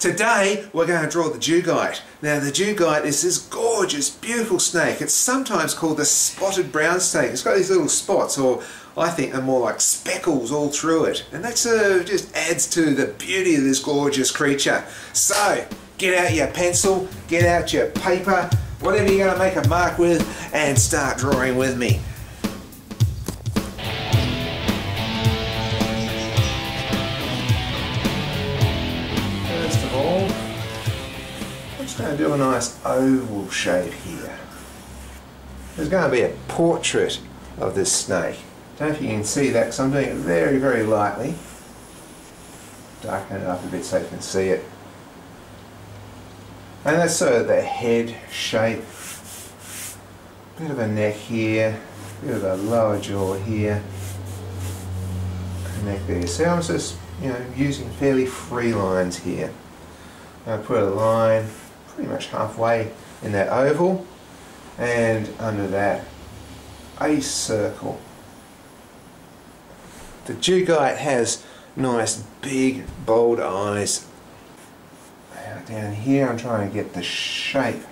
Today we're going to draw the dugite. Now the dugite is this gorgeous, beautiful snake. It's sometimes called the spotted brown snake. It's got these little spots, or I think they're more like speckles all through it. And that uh, just adds to the beauty of this gorgeous creature. So, get out your pencil, get out your paper, whatever you're going to make a mark with, and start drawing with me. Going to do a nice oval shape here. There's going to be a portrait of this snake. I don't know if you can see that because I'm doing it very, very lightly. Darken it up a bit so you can see it. And that's sort of the head shape. Bit of a neck here, bit of a lower jaw here. Neck there. So I'm just, you know, using fairly free lines here. I put a line much halfway in that oval and under that a circle. The dugite has nice big bold eyes. Down here I'm trying to get the shape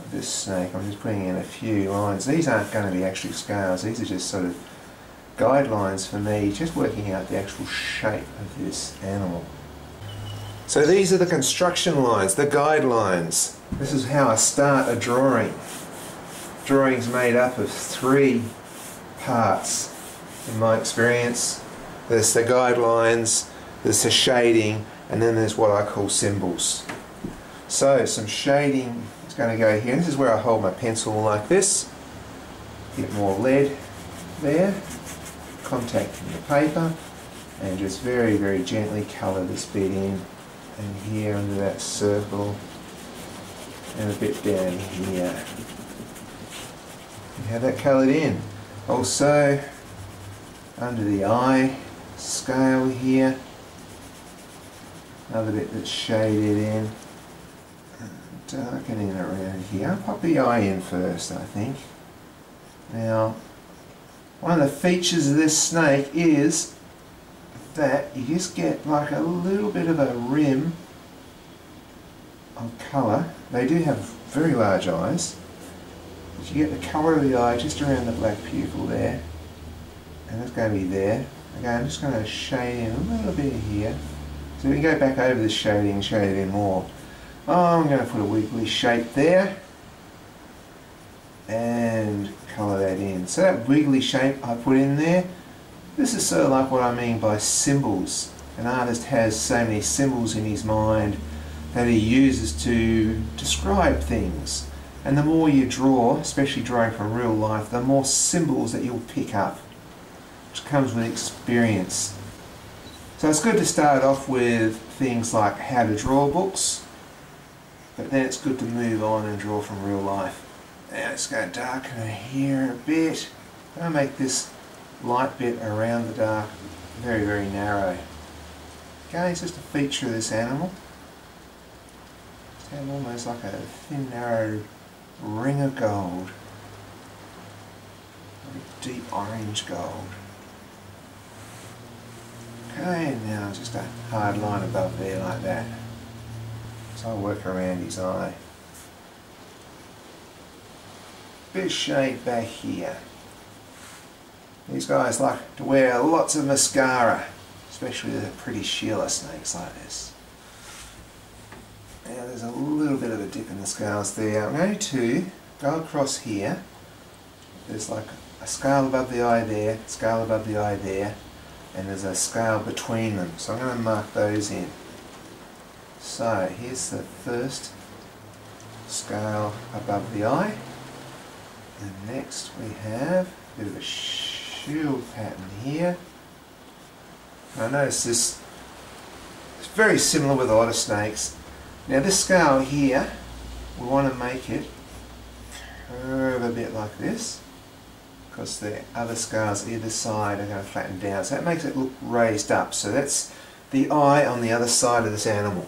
of this snake. I'm just putting in a few lines. These aren't going to be actual scales. These are just sort of guidelines for me, just working out the actual shape of this animal. So these are the construction lines, the guidelines. This is how I start a drawing. Drawing's made up of three parts in my experience. There's the guidelines, there's the shading, and then there's what I call symbols. So some shading is going to go here. This is where I hold my pencil like this. Get more lead there. Contact from the paper and just very, very gently colour this bit in and here under that circle and a bit down here. You have that coloured in. Also under the eye scale here, another bit that's shaded in, darkening around here. Pop the eye in first I think. Now one of the features of this snake is that you just get like a little bit of a rim of colour. They do have very large eyes. But you get the colour of the eye just around the black pupil there. And that's going to be there. Again, I'm just going to shade in a little bit here. So we can go back over the shading shade it in more. Oh, I'm going to put a wiggly shape there. And colour that in. So that wiggly shape I put in there this is sort of like what I mean by symbols. An artist has so many symbols in his mind that he uses to describe things. And the more you draw, especially drawing from real life, the more symbols that you'll pick up, which comes with experience. So it's good to start off with things like how to draw books, but then it's good to move on and draw from real life. Now let's go darken here a bit. I'll make this light bit around the dark, very, very narrow. Again, it's just a feature of this animal. It's almost like a thin, narrow ring of gold. Deep orange gold. Okay, now just a hard line above there like that. So I'll work around his eye. Bit of shade back here. These guys like to wear lots of mascara, especially the pretty Sheila snakes like this. Now there's a little bit of a dip in the scales there. I'm going to go across here. There's like a scale above the eye there, scale above the eye there, and there's a scale between them. So I'm going to mark those in. So here's the first scale above the eye. And next we have a bit of a shield pattern here. I notice this it's very similar with a lot of snakes. Now this scale here, we want to make it curve a bit like this because the other scales either side are going to flatten down. So that makes it look raised up. So that's the eye on the other side of this animal.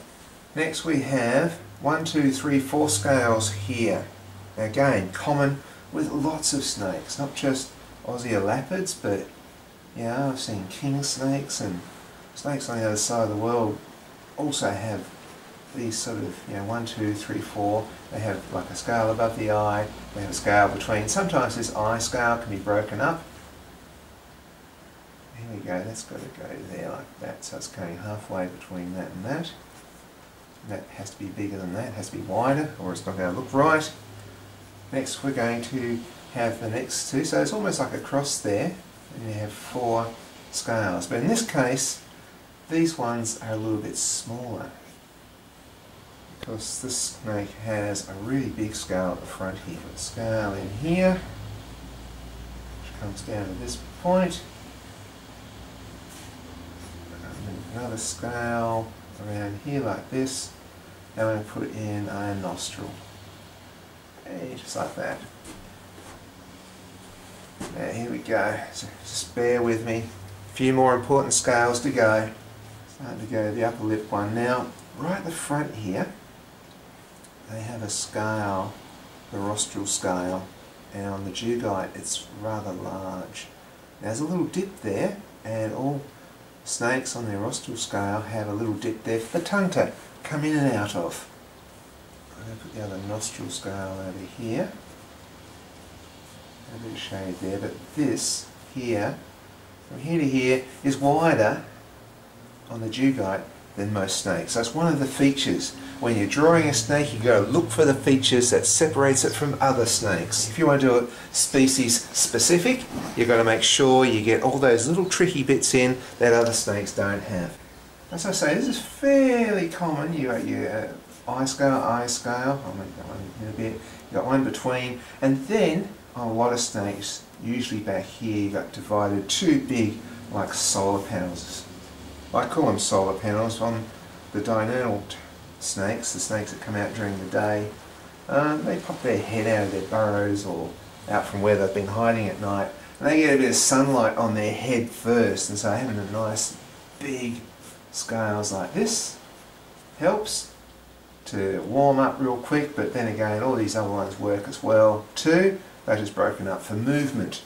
Next we have one, two, three, four scales here. Again, common with lots of snakes, not just Aussie elapids, but yeah, I've seen king snakes and snakes on the other side of the world also have these sort of, you know, one, two, three, four, they have like a scale above the eye, they have a scale between. Sometimes this eye scale can be broken up. Here we go, that's got to go there like that, so it's going halfway between that and that. That has to be bigger than that, has to be wider, or it's not going to look right. Next we're going to have the next two, so it's almost like a cross there, and you have four scales. But in this case, these ones are a little bit smaller because this snake has a really big scale at the front here. A scale in here, which comes down to this point. another scale around here like this. And I'm going to put in a nostril. Okay, just like that. Now here we go. So just bear with me. A few more important scales to go. Starting to go to the upper lip one now. Right at the front here, they have a scale, the rostral scale, and on the dugite it's rather large. There's a little dip there, and all snakes on their rostral scale have a little dip there for the tongue to come in and out of. I'm going to put the other nostril scale over here. A bit of shade there, but this here, from here to here, is wider on the dugite than most snakes. That's one of the features. When you're drawing a snake, you've got to look for the features that separates it from other snakes. If you want to do it species specific, you've got to make sure you get all those little tricky bits in that other snakes don't have. As I say, this is fairly common. You got your uh, eye scale, eye scale, I'll make that one in a bit. You've got one between, and then on a lot of snakes, usually back here, you've got divided two big, like solar panels. I call them solar panels on the diurnal snakes, the snakes that come out during the day. Um, they pop their head out of their burrows or out from where they've been hiding at night and they get a bit of sunlight on their head first and so having a nice big scales like this helps to warm up real quick but then again all these other ones work as well too. They're broken up for movement.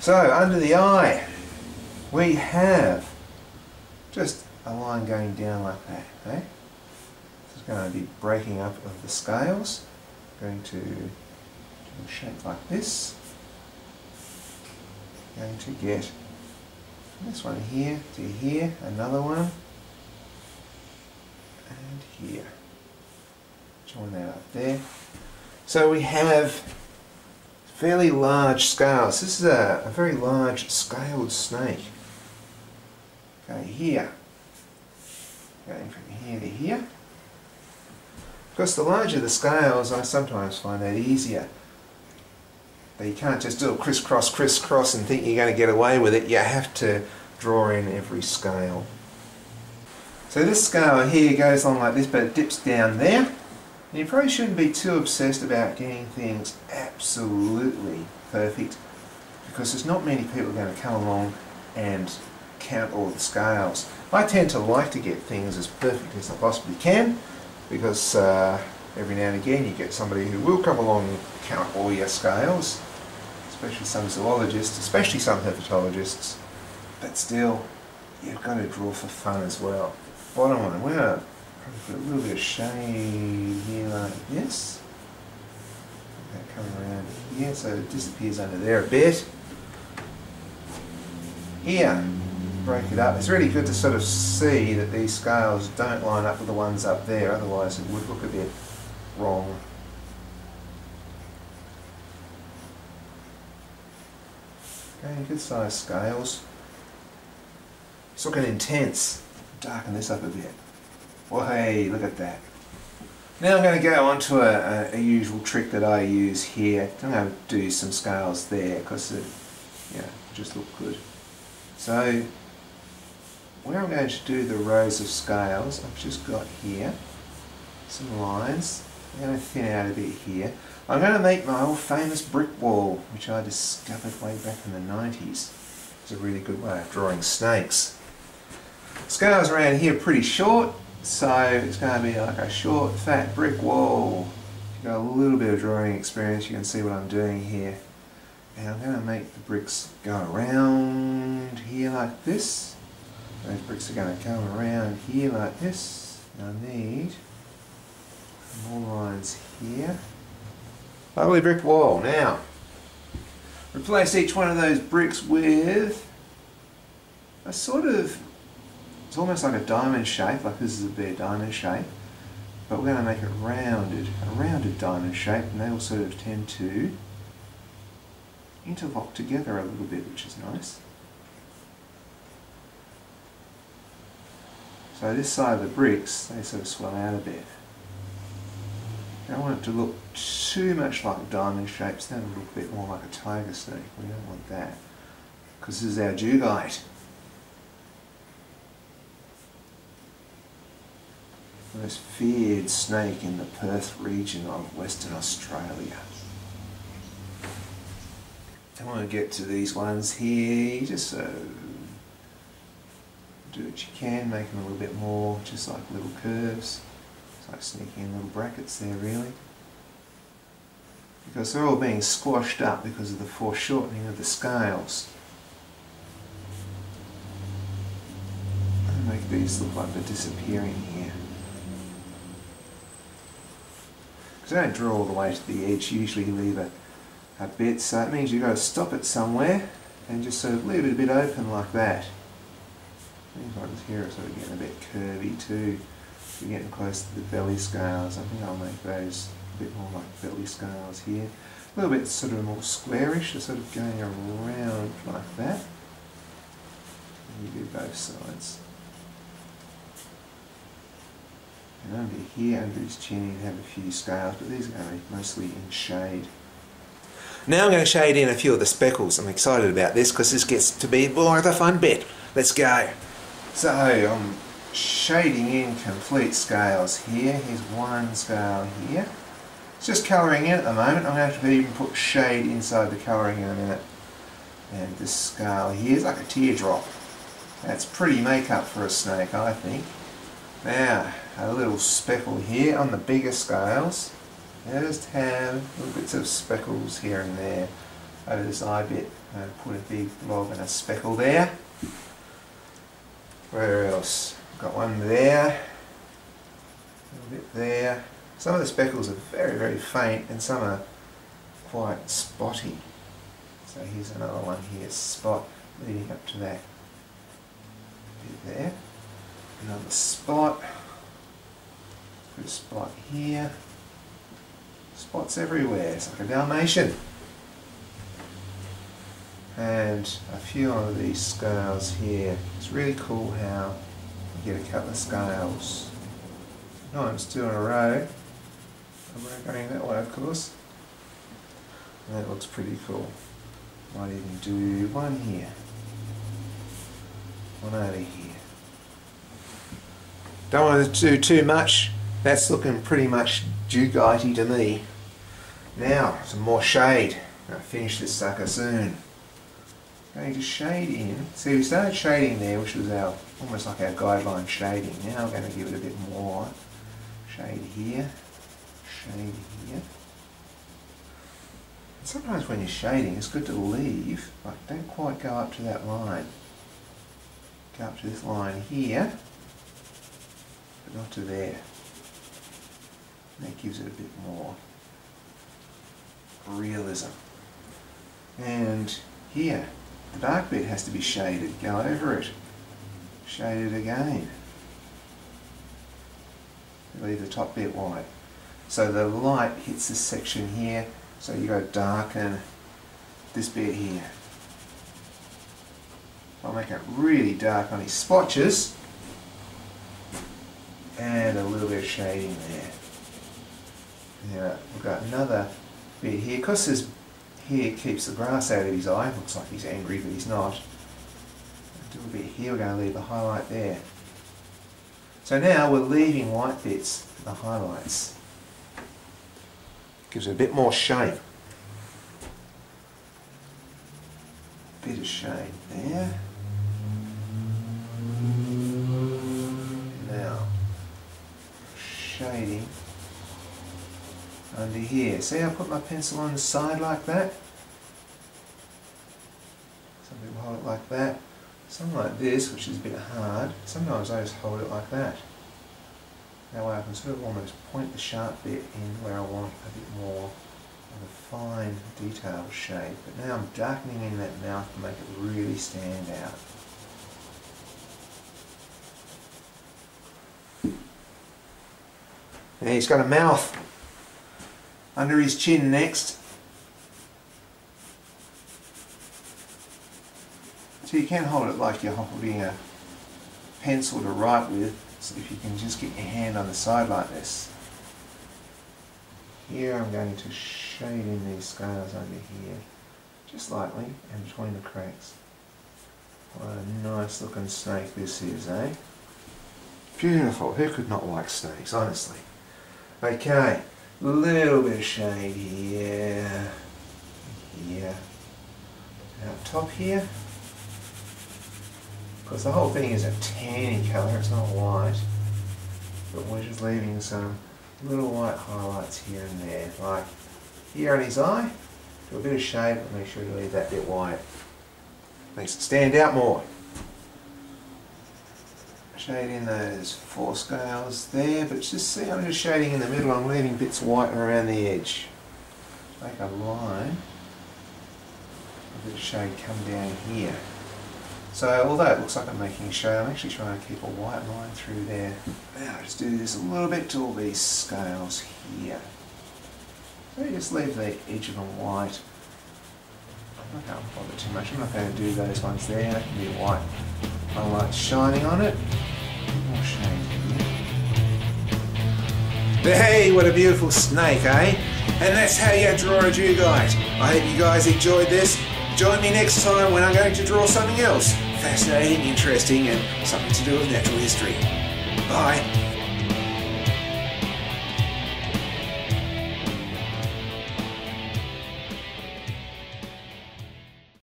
So under the eye we have just a line going down like that. Eh? This is going to be breaking up of the scales. Going to do a shape like this. Going to get this one here to here, another one, and here. Join that up there. So we have fairly large scales. This is a, a very large scaled snake. Okay, here. Going from here to here. Because the larger the scales, I sometimes find that easier. But you can't just do a crisscross, crisscross and think you're going to get away with it. You have to draw in every scale. So this scale here goes on like this, but it dips down there. And you probably shouldn't be too obsessed about getting things absolutely perfect because there's not many people going to come along and count all the scales. I tend to like to get things as perfect as I possibly can because uh, every now and again you get somebody who will come along and count all your scales, especially some zoologists, especially some herpetologists, but still you've got to draw for fun as well. Bottom one, we're put a little bit of shade here like this. That come around here so it disappears under there a bit. Here, break it up. It's really good to sort of see that these scales don't line up with the ones up there, otherwise it would look a bit wrong. Okay, good size scales. It's looking intense. Darken this up a bit. Well, hey, look at that. Now I'm going to go on to a, a, a, usual trick that I use here. I'm going to do some scales there because it yeah, just look good. So where I'm going to do the rows of scales, I've just got here some lines. I'm going to thin out a bit here. I'm going to make my old famous brick wall, which I discovered way back in the 90s. It's a really good way of drawing snakes. Scales around here pretty short, so it's going to be like a short, fat brick wall. If you've got a little bit of drawing experience, you can see what I'm doing here. And I'm going to make the bricks go around here like this. Those bricks are going to come around here like this. I need more lines here. Lovely brick wall. Now, replace each one of those bricks with a sort of, it's almost like a diamond shape, like this is a bare diamond shape, but we're going to make it rounded, a rounded diamond shape, and they all sort of tend to interlock together a little bit, which is nice. So this side of the bricks, they sort of swell out a bit. I don't want it to look too much like diamond shapes, then it'll look a bit more like a tiger snake. We don't want that. Because this is our dugite. Most feared snake in the Perth region of Western Australia. I want to get to these ones here, just so do what you can, make them a little bit more, just like little curves. It's like sneaking in little brackets there really. Because they're all being squashed up because of the foreshortening of the scales. Make these look like they're disappearing here. Because I don't draw all the way to the edge, usually leave a, a bit, so it means you've got to stop it somewhere and just sort of leave it a bit open like that. These ones here are sort of getting a bit curvy too. We're getting close to the belly scales. I think I'll make those a bit more like belly scales here. A little bit sort of more squarish, so sort of going around like that. And you do both sides. And under here, under his chin, you have a few scales, but these are going to be mostly in shade. Now I'm going to shade in a few of the speckles. I'm excited about this because this gets to be more of the fun bit. Let's go. So I'm shading in complete scales here. Here's one scale here. It's just colouring in at the moment. I'm going to have to even put shade inside the colouring in a minute. And this scale here is like a teardrop. That's pretty makeup for a snake, I think. Now, a little speckle here on the bigger scales. Just have little bits of speckles here and there over this eye bit. And put a big blob and a speckle there. Where else? Got one there, a little bit there. Some of the speckles are very, very faint and some are quite spotty. So here's another one here, spot leading up to that bit there. Another spot. A spot here. Spots everywhere. It's like a Dalmatian. And a few of these scales here. It's really cool how you get a couple of scales. Sometimes two in a row. We're going that way of course. And that looks pretty cool. Might even do one here. One over here. Don't want to do too much. That's looking pretty much dugite to me. Now, some more shade. To finish this sucker soon. Going to shade in. See, we started shading there, which was our almost like our guideline shading. Now I'm going to give it a bit more. Shade here, shade here. And sometimes when you're shading, it's good to leave, like don't quite go up to that line. Go up to this line here, but not to there. That gives it a bit more realism. And here, the dark bit has to be shaded, go over it. Shade it again. Leave the top bit white. So the light hits this section here, so you go darken this bit here. I'll make it really dark on his spotches and a little bit of shading there. Yeah, we've got another bit here. Because this here keeps the grass out of his eye, looks like he's angry but he's not. Do a bit here, we're going to leave the highlight there. So now we're leaving white bits the highlights. Gives it a bit more shape. Bit of shade there. Now, shading under here. See I put my pencil on the side like that? Some people hold it like that. Something like this, which is a bit hard. Sometimes I just hold it like that. That way I can sort of almost point the sharp bit in where I want a bit more of a fine detailed shape. But now I'm darkening in that mouth to make it really stand out. And he's got a mouth under his chin next. So you can hold it like you're holding a pencil to write with. So if you can just get your hand on the side like this. Here I'm going to shade in these scales under here, just lightly, and between the cracks. What a nice looking snake this is, eh? Beautiful. Who could not like snakes, honestly? Okay, a little bit of shade here, here, up top here. Because the whole thing is a tanny colour, it's not white. But we're just leaving some little white highlights here and there. Like here on his eye, do a bit of shade, but make sure you leave that bit white. Makes it stand out more. Shade in those four scales there, but just see I'm just shading in the middle, I'm leaving bits white around the edge. Make a line, a bit of shade come down here. So although it looks like I'm making a shade, I'm actually trying to keep a white line through there. Now just do this a little bit to all these scales here. So just leave the edge of them white. Going to bother too much. I'm not going to do those ones there. That can be white. I like shining on it. Here. Hey, what a beautiful snake, eh? And that's how you draw a dugite. I hope you guys enjoyed this. Join me next time when I'm going to draw something else fascinating, interesting, and something to do with natural history. Bye.